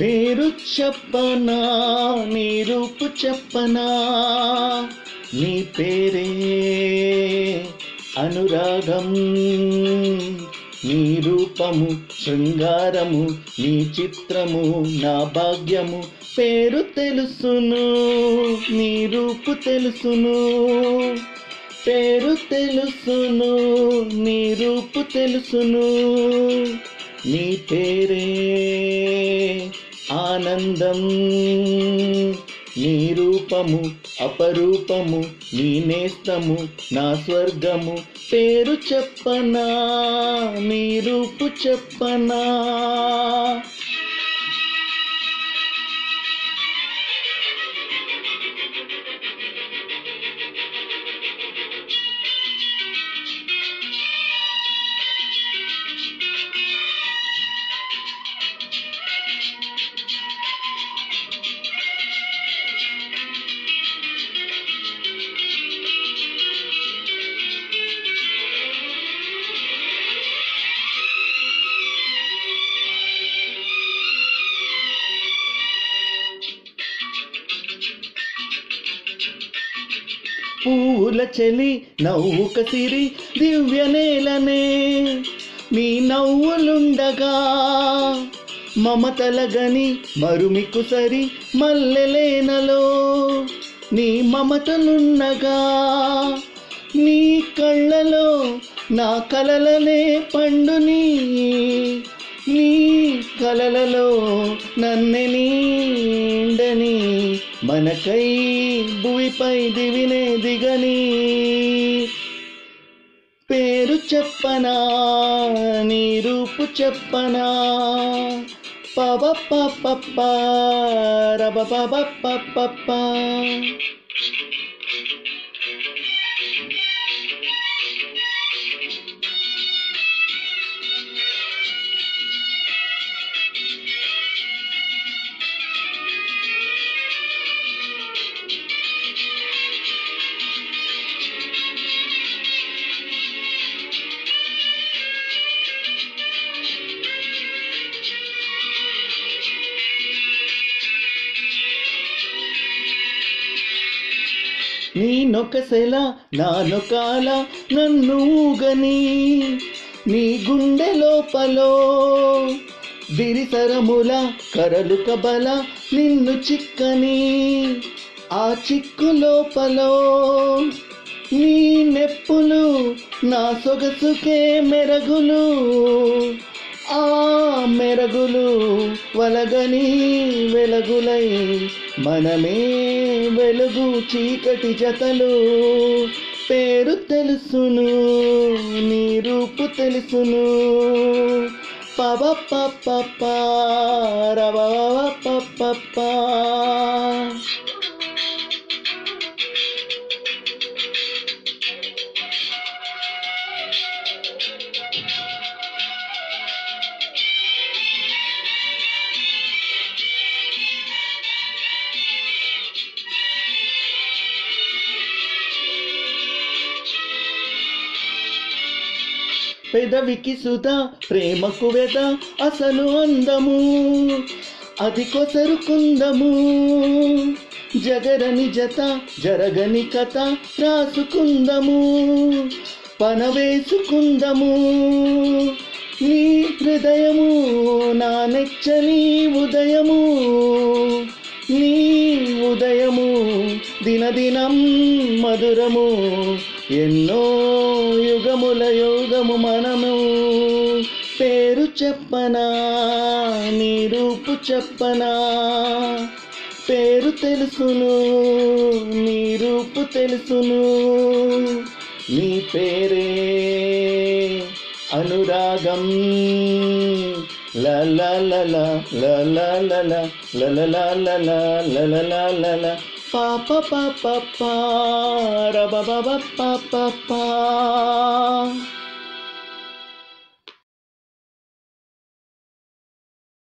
పేరు చెప్పనా నీ రూపు చెప్పనా? నీ పేరే అనురాగం. నీ రూపము శృంగారము నీ చిత్రము నా భాగ్యము. పేరు తెలుసును నీ రూపు తెలుసును. పేరు తెలుసును నీ రూపు తెలుసును. నీ పేరే ఆనందం. నీ రూపము అపరూపము నీ నేస్తము నా స్వర్గము. పేరు చెప్పనా? నీ రూపు చెప్పనా? పూల చెలి నవ్వు కసిరి దివ్య నేలనే. నీ నవ్వులుండగా మమతలగని మరుమికు సరి మల్లెలేనలో. నీ మమతలున్నగా నీ కళ్ళలో నా కలలనే పండుని నీ కలలలో నన్నె నీండని మనకై భువిపై దివినే దిగని. పేరు చెప్పనా నీ రూపు చెప్పనా. పబ పప్ప రబ పబ పప్ప నీనొకసెల నానొకాల నన్ను ఊగని నీ గుండె లోపలో దిరిసరముల కరలు కబల నిన్ను చిక్కని ఆ చిక్కు లోపలో నీ నెప్పులు నా సొగసుకే మెరగులు ఆ మెరగులు వలగని వెలగులై మనమే వెలుగు చీకటి జతలు. పేరు తెలుసును నీ రూపు తెలుసును. పవ పప్ప రవ పప్ప పెదవికి సుధ ప్రేమకు వెద అసలు అందము. అది కొసరుకుందము జగరని జత జరగని కథ రాసుకుందము. పనవేసుకుందము నీ హృదయము నా నెచ్చని ఉదయము. నీ ఉదయము దినదినం మధురము. ఎన్నో యుగముల యోగము మనము పేరు చెప్పనా నీ రూపు చెప్పనా పేరు తెలుసును నీ రూపు తెలుసును నీ పేరే అనురాగం ల ల ల ల ల ల ల ల ల ల ల ల ల ల ల ల pa pa pa pa pa ra ba ba ba pa pa pa.